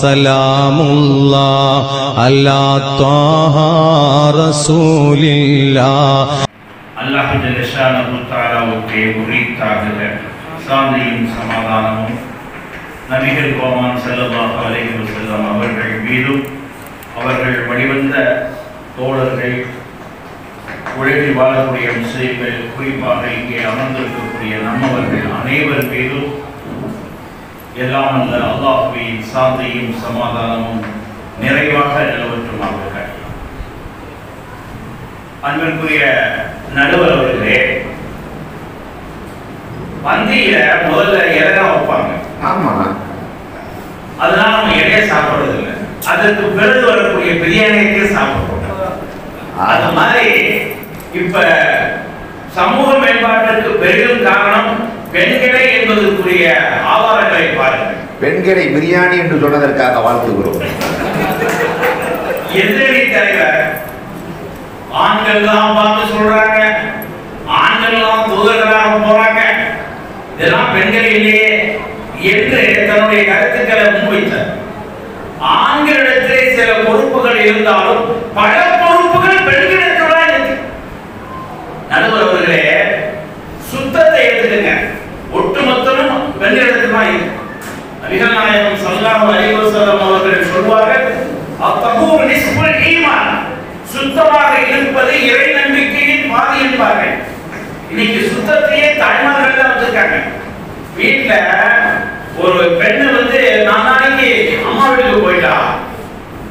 സലാമുള്ള അല്ലാ ത്വാഹ റസൂലില്ല. അല്ലാഹു ജലശാനഹു തആലவுக்கு മുറീതാകുക சாந்தியும் சமாதானமும் நபிகள் கோமான் செல்லல்லாஹு அலைஹி வஸல்லம் அவர்கள் மீதும் அவர்கள் வழிவந்த தோழர்கள் உலகில் வாழக்கூடிய முஸ்லீம்கள் குறிப்பாக இங்கே அமர்ந்திருக்கக்கூடிய நம்மவர்கள் அனைவர் மீதும் எல்லாம் அல்ல அல்லாஹுவின் சாந்தியும் சமாதானமும் நிறைவாக நிலவற்றுமாக அன்பிற்குரிய நடுவர் அவர்களே பந்தியில முதல்ல இலை தான் வைப்பாங்க. ஆமா. அதனால நம்ம இலைய சாப்பிடுறது இல்லை அதற்கு பிறகு வரக்கூடிய பிரியாணியத்தையே சாப்பிடுறோம். அது மாதிரி இப்ப சமூக மேம்பாட்டிற்கு பெரிதும் காரணம் பெண்களே என்பதற்குரிய ஆதாரங்களை பாருங்கள். பெண்களை பிரியாணி என்று சொன்னதற்காக வாழ்த்துகிறோம். எதிரணி தலைவர் ஆண்கள் தான் பார்த்து சொல்றாங்க ஆண்கள் தான் தூதர்களாக போறாங்க. இதெல்லாம் பெண்கள் இல்லையே என்று தன்னுடைய கருத்துக்களை முன்வைத்தார். ஆண்களிடத்திலே சில பொறுப்புகள் இருந்தாலும் பல பொறுப்புகள் பெண்களிடத்துல இருக்கு நடுவர் அவர்களே சுத்தத்தை எடுத்துக்கங்க ஒட்டுமொத்தமும் பெண்களிடத்துல தான் இருக்கு நபிகள் நாயகம் ஸல்லல்லாஹு அலைஹி வஸல்லம் அவர்கள் சொல்வார்கள் அத்தகூர் நிஸ்புல் ஈமான். சுத்தமாக இருப்பது இறை நம்பிக்கையின் பாதி என்பார்கள். இன்னைக்கு சுத்தத்தையே தாய்மார்கள் தான் வச்சிருக்காங்க. வீட்டுல ஒரு பெண்ணு வந்து நான் நாளைக்கு அம்மா வீட்டுக்கு போயிட்டா?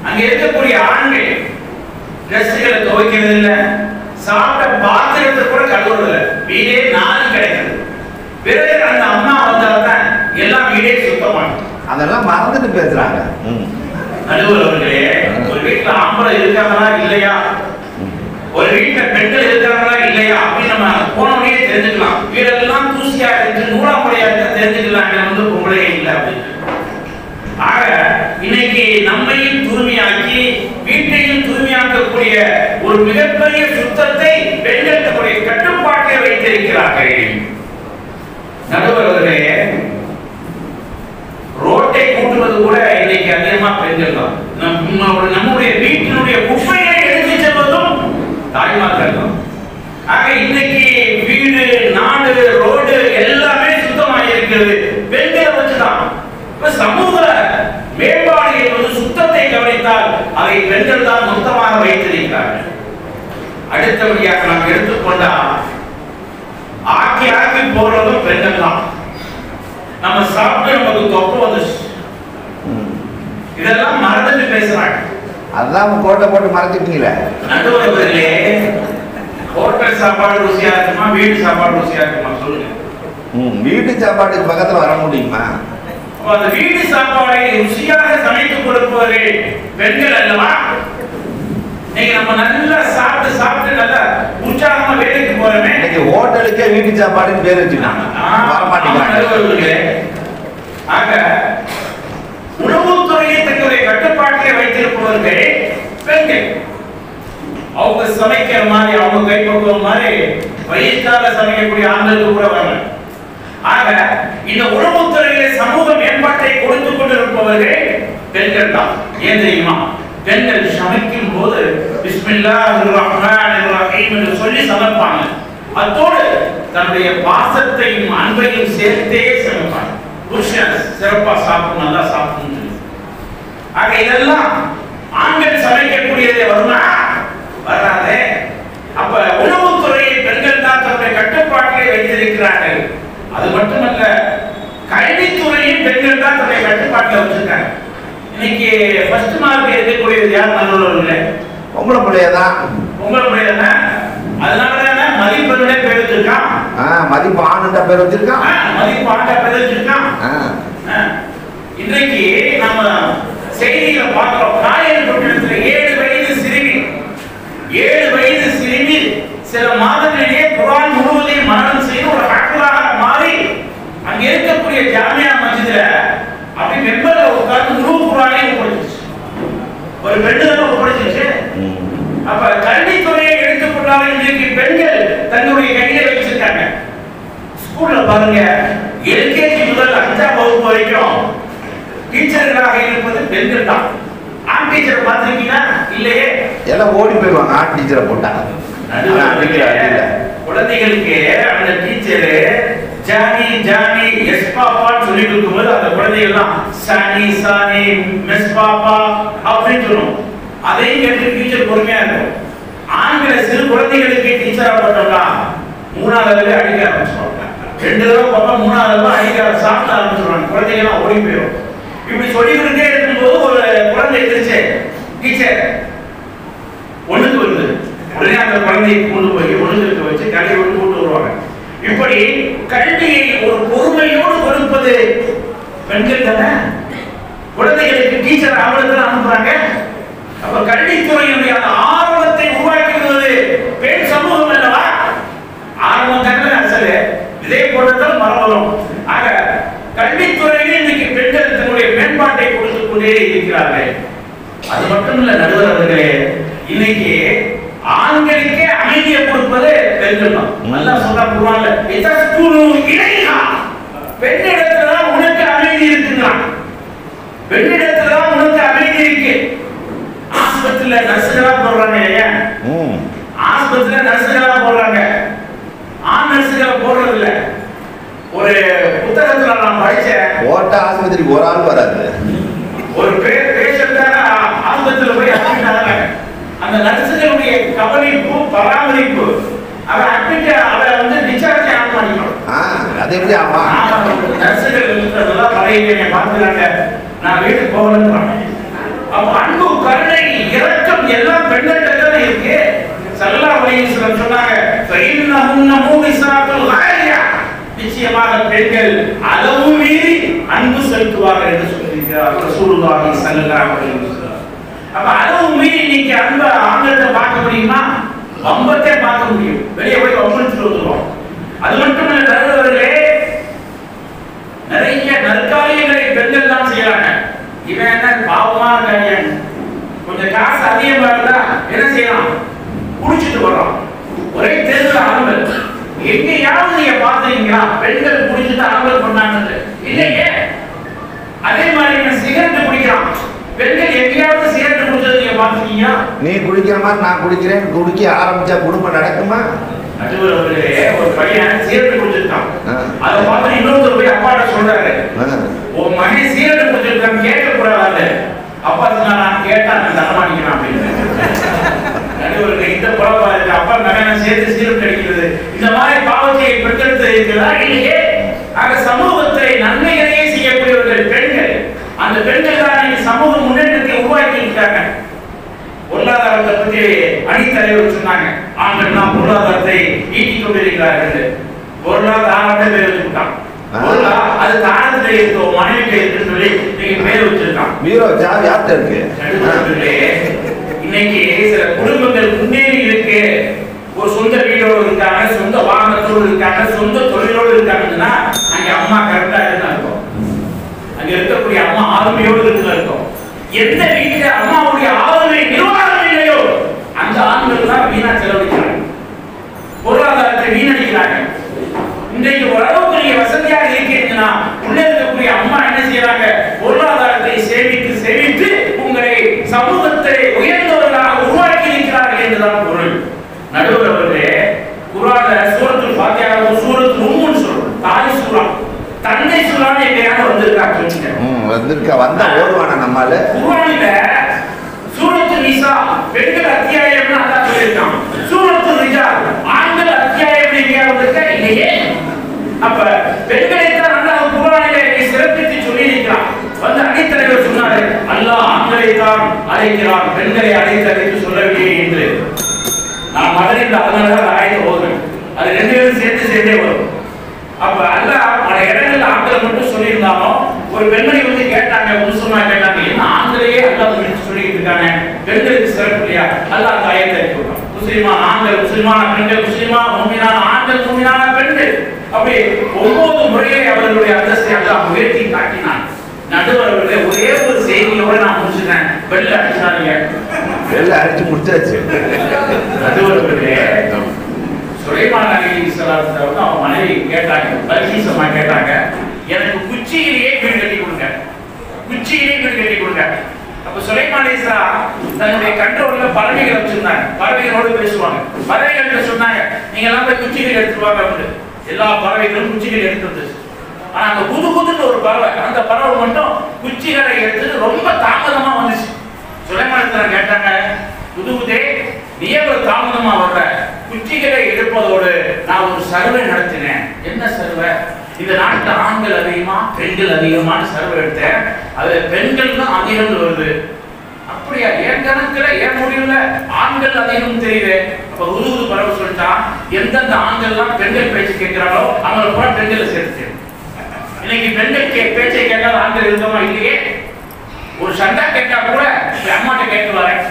அங்க இருக்கக்கூடிய ஆண்கள் ட்ரெஸ்ஸுகளை துவைக்கிறது இல்லை சாப்பிட்ட பாத்திரத்தை கூட கழுவுறது இல்ல வீடே நாலு கிடைக்கிறது பிறகு அந்த அம்மா வந்தால்தான் எல்லாம் வீடே சுத்தமாகும் அதெல்லாம் மறந்துட்டு பேசுறாங்க. நடுவர் அவர்களே ஒரு வீட்டுல ஆம்பளை இருக்காங்களா இல்லையா? ஒரு வீட்டுல பெண்கள் இருக்காங்களா இல்லையா? அப்படின்னு நம்ம போனோடனே தெரிஞ்சுக்கலாம். வீடெல்லாம் தூசியா தெரிஞ்சுக்கலாம் இங்க வந்து பொம்பளை இல்லை அப்படின்னு. ஆக இன்னைக்கு நம்மையும் தூய்மையாக்கி வீட்டையும் தூய்மையாக்கக்கூடிய ஒரு மிகப்பெரிய சுத்தத்தை பெண்கள் தன்னுடைய கட்டுப்பாட்டை வைத்திருக்கிறார்கள் நடுவர் அவர்களே ரோட்டை கூட்டுவது கூட இன்னைக்கு அதிகமா பெண்கள் தான் நம்ம நம்முடைய வீட்டினுடைய குப்பைகளை எடுத்து செல்வதும் தாய்மார்கள் தான். ஆக இன்னைக்கு வீடு நாடு ரோடு எல்லாமே சுத்தமாக இருக்கிறது பெண்களை வச்சுதான். இப்ப சமூக மேம்பாடு என்பது சுத்தத்தை கவனித்தால் அதை பெண்கள் தான் மொத்தமாக வைத்திருக்கிறார்கள். அடுத்தபடியாக நாம் எடுத்துக்கொண்டா ஆக்கி ஆக்கி போறதும் பெண்கள் தான். நம்ம சாப்பிட்டு நமக்கு தொப்பை வந்து இதெல்லாம் மறந்துட்டு பேசுறாங்க. அதான் கோட்டை போட்டு மறைச்சிட்டீங்களே நடுவர்களே ஹோட்டல் சாப்பாடு ருசியா இருக்குமா வீட்டு சாப்பாடு ருசியா இருக்குமா சொல்லுங்க. ம். வீட்டு சாப்பாட்டுக்கு பக்கத்துல வர முடியுமா? அந்த வீட்டு சாப்பாடை ருசியாக சமைத்து கொடுப்பவர்கள் பெண்கள் அல்லவா? நீங்க நம்ம நல்லா சாப்பிட்டு சாப்பிட்டு நல்லா உற்சாகமா வேலைக்கு போறோமே. இன்னைக்கு ஹோட்டலுக்கே வீட்டு சாப்பாடுன்னு பேர் வச்சுட்டாங்க வர மாட்டேங்கிறாங்க ஆக உணவுத்துறையை தங்களுடைய கட்டுப்பாட்டிலே பெண்கள். அவங்க சமைக்கிற மாதிரி அவங்க கைப்பக்குவம் மாதிரி வயிற்றால சமைக்கக்கூடிய ஆண்களுக்கு கூட வரல. ஆக இந்த உணவுத்துறையிலே சமூக மேம்பாட்டை கொடுத்து கொண்டிருப்பவர்கள் பெண்கள் தான். ஏன் தெரியுமா? பெண்கள் சமைக்கும் போது பிஸ்மில்லாஹிர் என்று சொல்லி சமைப்பாங்க. அத்தோடு தன்னுடைய பாசத்தையும் அன்பையும் சேர்த்தே சமைப்பாங்க. புருஷன் சிறப்பா சாப்பிடும் நல்லா சாப்பிடும் ஆக இதெல்லாம் ஆண்கள் சமைக்கக்கூடியதே வருமா? வராதே. அப்ப உணவுத்துறையை பெண்கள் தான் தன்னுடைய கட்டுப்பாட்டிலே வைத்திருக்கிறார்கள். அது மட்டுமல்ல கல்வித்துறையும் பெண்கள் தான் தன்னுடைய கட்டுப்பாட்டில் வச்சிருக்காங்க. இன்னைக்கு ஃபர்ஸ்ட் மார்க் இருக்கக்கூடியது யார்? நல்லவர்களே உங்களை பிள்ளையதான் உங்களுடைய அதனால தானே மதிப்பெண்ணே பேர் வச்சிருக்கான் மதிப்பு ஆணுன்ற பேர் வச்சிருக்கான் மதிப்பு ஆண்ட பேர் வச்சிருக்கான். இன்றைக்கு நம்ம செய்தியில பார்க்கிறோம் காயல் ஏழு வயது சிறுமி சில மாதங்களிலேயே குரான் முழுவதையும் மரணம் செய்து ஒரு ஹாக்கராக மாறி அங்க இருக்கக்கூடிய ஜாமியா மஸ்ஜித்ல அப்படி மெம்பர்ல உட்கார்ந்து முழு குரானையும் ஒப்படைச்சிச்சு ஒரு பெண்ணு தானே ஒப்படைச்சிச்சு. அப்ப கல்வித்துறையை எடுத்துக்கொண்டாலும் இன்றைக்கு பெண்கள் தன்னுடைய கையில வச்சிருக்காங்க. ஸ்கூல்ல பாருங்க எல்கேஜி முதல் அஞ்சாம் வகுப்பு வரைக்கும் டீச்சர்கள் இருப்பது பெண்கள் தான். ஆண் டீச்சரை பார்த்திருக்கீங்களா? இல்லையே? எல்லாம் ஓடி போயிடுவாங்க ஆர்ட் டீச்சரை போட்டாங்க குழந்தைகளுக்கு அந்த டீச்சரு ஜானி ஜானி எஸ் பாப்பான்னு சொல்லிட்டு இருக்கும்போது அந்த குழந்தைகள்லாம் சானி சானி மிஸ் பாப்பா அப்படின்னு சொல்லும். அதையும் கேட்டு டீச்சர் பொறுமையா இருக்கும். ஆண்களை சிறு குழந்தைகளுக்கு டீச்சரா போட்டோம்னா மூணாவது அடிக்க ஆரம்பிச்சிருவாங்க. ரெண்டு தடவை பார்த்தா மூணாவது அடிக்க சாப்பிட ஆரம்பிச்சிருவாங்க. குழந்தைகள்லாம் ஓடி போயிடும். இப்படி சொல்லிக்கிட்டே இருக்கும்போது ஒரு குழந்தை எதிர்த்து டீச்சர் ஒண்ணுக்கு வருது உடனே அந்த குழந்தையை கொண்டு போய் ஒண்ணுக்கு வச்சு கடையை ஒன்று கொண்டு வருவாங்க. இப்படி கல்வியை ஒரு பொறுமையோடு கொடுப்பது பெண்கள் தானே? குழந்தைகளுக்கு டீச்சர் அவளுக்கு அனுப்புறாங்க. அப்ப கல்வித்துறையினுடைய அந்த ஆர்வத்தை உருவாக்கி பெண் சமூகம் அல்லவா? ஆர்வம் தானே அசலு. இதே போன்றதால் மரபலம் ஆக கல்வித்துறையில் இன்னைக்கு பெண்கள் தன்னுடைய மேம்பாட்டை கொண்டே இருக்கிறார்கள். அது மட்டும் இல்ல நடுவர் அவர்களே இன்னைக்கு ஆண்களுக்கே அமைதியை கொடுப்பது பெண்கள் தான் நல்லா சொல்றா புரிவாங்கல்ல இதற்குழு இணையா பெண்ணிடத்துல தான் உனக்கு அமைதி இருக்குங்கிறான். பெண்ணிடத்துல தான் உனக்கு அமைதி இருக்கு. ஆஸ்பத்திரியில நர்ஸுகளா போடுறாங்க ஏன் ஆஸ்பத்திரியில நர்ஸுகளா போடுறாங்க. ஆண் நர்ஸுகளை போடுறது இல்ல ஒரு புத்தகத்துல நான் படிச்சேன். ஓட்ட ஆஸ்பத்திரிக்கு ஒரு ஆள் வராது ஒரு பேஷண்டாக ஆஸ்பத்திரியில் போய் அட்மிட் ஆகிறாங்க அந்த நர்ஸுகளுடைய கவனிப்பு பராமரிப்பு அவரை அட்மிட் அவரை வந்து டிஸ்சார்ஜ் ஆக மாட்டேங்கிறோம் அது எப்படி ஆமா? நர்ஸுகள் இருக்கிறதெல்லாம் பழைய பார்த்துக்கிறாங்க நான் வீட்டுக்கு போகலன்றாங்க அப்போ அன்பு கருணை இரக்கம் எல்லாம் பெண்கள்கிட்ட தானே இருக்கு. சல்லா வலியுஸ்லம் சொன்னாங்க நிச்சயமாக பெண்கள் அளவு மீறி அன்பு செலுத்துவார்கள் என்று சொல்லியிருக்கிறார் ரசூலுல்லாஹி ஸல்லல்லாஹு அலைஹி வஸல்லம். அப்ப அதுவும் மீறி இன்னைக்கு அன்பை ஆண்கள்ட்ட பார்க்க முடியுமா? வம்பத்தே பார்க்க முடியும். வெளியே போய் வம்பிச்சுட்டு வந்துருவோம். அது மட்டும் இல்ல நடுவர்களே நிறைய நற்காரியங்களை பெண்கள் தான் செய்யறாங்க. இவன் என்ன பாவமான காரியம் கொஞ்சம் காசு அதிகமா இருந்தா என்ன செய்யலாம்? குடிச்சிட்டு வர்றோம் ஒரே தேர்தல் அலம்பல் எங்கேயாவது நீங்க பாத்துறீங்களா பெண்கள் குடிச்சிட்டு அலம்பல் பண்ணாங்க இல்லையே அதே மாதிரி இவன் சிகரெட் குடிக்கிறான் பெண்கள் எங்கேயாவது சிகரெட் குடிச்சது நீங்க பாத்துருக்கீங்களா நீ குடிக்கிற மாதிரி நான் குடிக்கிறேன். குடிக்க ஆரம்பிச்சா குடும்பம் நடக்குமா? ஒரு பையன் சிகரெட் குடிச்சிருக்கான். அதை பார்த்து இன்னொருத்தர் போய் அப்பாட்ட சொல்றாரு. உன் மகன் சீரட்டு குடிச்சிருக்கான் கேட்க கூடாது அப்பா நான் கேட்டா நான் அப்படின்னு நடுவருக்கு இந்த குழப்பா இருக்கு அப்பா மகனை சேர்த்து சீரட்டு அடிக்கிறது. இந்த மாதிரி பாவத்தை பெற்றெடுத்து இருக்கிறதா ஆக சமூகத்தை நன்மைகளையே செய்யக்கூடியவர்கள் பெண்கள். அந்த பெண்கள் தான் சமூக முன்னேற்றத்தை உருவாக்கி இருக்காங்க பொருளாதாரத்தை பற்றி அணித்தலைவர் சொன்னாங்க. ஆண்கள்லாம் பொருளாதாரத்தை ஈட்டிக் கொண்டிருக்கிறார்கள். பொருளாதாரத்தை பேர் அது தானத்துல இருக்கும் மனைவிட்ட இருக்குன்னு சொல்லி நீங்க பேர் வச்சிருக்கான். பீரோ யார்கிட்ட இருக்கு? இன்னைக்கு சில குடும்பங்கள் முன்னேறி இருக்கு. ஒரு சொந்த வீடோடு இருக்காங்க சொந்த வாகனத்தோடு இருக்காங்க சொந்த தொழிலோடு இருக்காங்கன்னா அங்க அம்மா கரெக்டா இருந்தா இருக்கும். அங்க இருக்கக்கூடிய அம்மா ஆளுமையோடு இருக்கும். எந்த வீட்டுல அம்மாவுடைய ஆளுமை அந்த ஆண்கள் தான் வீணா செலவழிக்கிறாங்க. பொருளாதாரத்தை வீணடிக்கிறாங்க. இன்றைக்கு ஓரளவுக்கு நீங்க வசதியாக இருக்கீங்கன்னா உள்ள இருக்கக்கூடிய அம்மா என்ன செய்யறாங்க? பொருளாதாரத்தை சேமித்து சேமித்து உங்களை சமூகத்தை உயர்ந்தவர்களாக உருவாக்கி இருக்கிறார்கள் என்றுதான் பொருள். நடுவர் அவர்களே குரான்ல சூரத்துல் ஃபாத்திஹா ஒரு சூரத்து உம்முன்னு சொல்றோம் தாய் சூரா தந்தை சூறான்னு எங்கேயாவது வந்திருக்கா? சொல்லுங்க ம் வந்திருக்க. வந்தா ஓடுவானா நம்மால? குர்ஆன்ல சூரத்து நிசா பெண்கள் அத்தியாயம்னு அல்லாஹ் சொல்லியிருக்கான் சூரத்து ரிஜால் ஆண்கள் அத்தியாயம் எங்கேயா வந்திருக்கா இல்லையே அப்ப பெண்களை தான் அல்லாஹ் குரானிலே சிறப்பித்து சொல்லி இருக்கிறான் வந்து அடித்தலைவர் சொன்னாரு அல்லாஹ் ஆண்களை தான் அழைக்கிறான் பெண்களை அழைத்து சொல்லவில்லை என்று. நான் மகளிர் அதனால ஆயுத போகிறேன் அது ரெண்டு பேரும் சேர்த்து சேர்ந்தே வரும். அப்ப அல்லாஹ் பல இடங்கள்ல ஆண்களை மட்டும் சொல்லியிருந்தாலும் ஒரு பெண்மணி வந்து கேட்டாங்க முஸ்லிமா கேட்டாங்க என்ன அல்லாஹ் சொல்லிட்டு இருக்காங்க. பெண்களுக்கு சிறப்பு இல்லையா? அல்லாஹ் அந்த ஆயத்தை இறக்கிவிட்டான் முஸ்லிமான ஆண்கள் முஸ்லிமான பெண்கள் முஸ்லிமான மூமினான ஆண்கள் மூமினான பெண்கள். அப்படி ஒவ்வொரு முறையை அவர்களுடைய அந்தஸ்தை அல்லாஹ் உயர்த்தி காட்டினான். நடுவர்களே ஒரே ஒரு செய்தியோட நான் முடிச்சுட்டேன் வெள்ள அடிச்சாங்க வெளில அடிச்சு முடிச்சாச்சு. நடுவர்களே சுலைமான் அலி அவன் மனைவி கேட்டாங்க. பல்கீஸ் அம்மா கேட்டாங்க. எனக்கு குச்சியிலேயே வீடு கட்டி கொடுங்க. குச்சியிலே வீடு கட்டி கொடுங்க. சுலைமான் அலைஹிஸ்ஸலாம் தன்னுடைய கண்ட்ரோல்ல பறவைகள் வச்சிருந்தாங்க. பறவைகளோடு பேசுவாங்க. பறவைகள் சொன்னாங்க நீங்க எல்லாம் போய் குச்சிகள் எடுத்துட்டு வாங்க. அப்படின்னு. எல்லா பறவைகளும் குச்சிகள் எடுத்து வந்துச்சு. ஆனா அந்த புது புதுன்னு ஒரு பறவை அந்த பறவை மட்டும் குச்சிகளை எடுத்து ரொம்ப தாமதமா வந்துச்சு. சுலைமான் கேட்டாங்க புது புதே நீ ஒரு தாமதமா வர்ற? குச்சிகளை எடுப்பதோடு நான் ஒரு சர்வே நடத்தினேன். என்ன சர்வே? இந்த நாட்டில் ஆண்கள் அதிகமா பெண்கள் அதிகமான சர்வே எடுத்தேன். அது பெண்கள் தான் அதிகம் வருது. அப்படியா? என் கணக்குல? ஏன் முடியல ஆண்கள் அதிகம் தெரியுது. அப்ப உருவது உது பரவ சொல்லிட்டான் எந்தெந்த ஆண்கள்லாம் பெண்கள் பேச்சு கேட்கிறாங்களோ அவங்கள பூரா பெண்களை சேர்த்து. இன்னைக்கு பெண்கள் கே பேச்சை கேட்டால் ஆண்கள் இருந்தோமா இல்லையே? ஒரு சண்டை கேட்டா கூட போய் அம்மாட்ட கேட்டு வரேன்.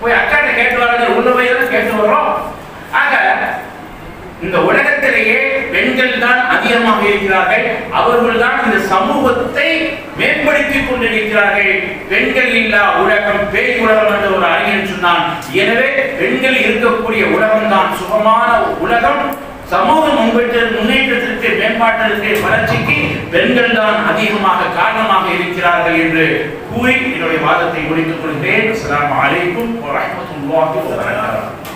போய் அக்காட்ட கேட்டு வரேன் உள்ள போய் தான் கேட்டு வர்றோம். ஆக இந்த உலகத்திலேயே பெண்கள் தான் அதிகமாக இருக்கிறார்கள். அவர்கள் தான் இந்த சமூகத்தை மேம்படுத்திக் கொண்டிருக்கிறார்கள். பெண்கள் இல்லா உலகம் பேய் உலகம் என்ற ஒரு அறிஞன் சொன்னான். எனவே பெண்கள் இருக்கக்கூடிய உலகம் தான் சுகமான உலகம். சமூக முன்னேற்றத்திற்கு மேம்பாட்டிற்கு வளர்ச்சிக்கு பெண்கள் தான் அதிகமாக காரணமாக இருக்கிறார்கள் என்று கூறி என்னுடைய வாதத்தை முடித்துக் கொள்கிறேன். அஸ்ஸலாமு அலைக்கும் வரஹ்மத்துல்லாஹி வபரகாத்துஹு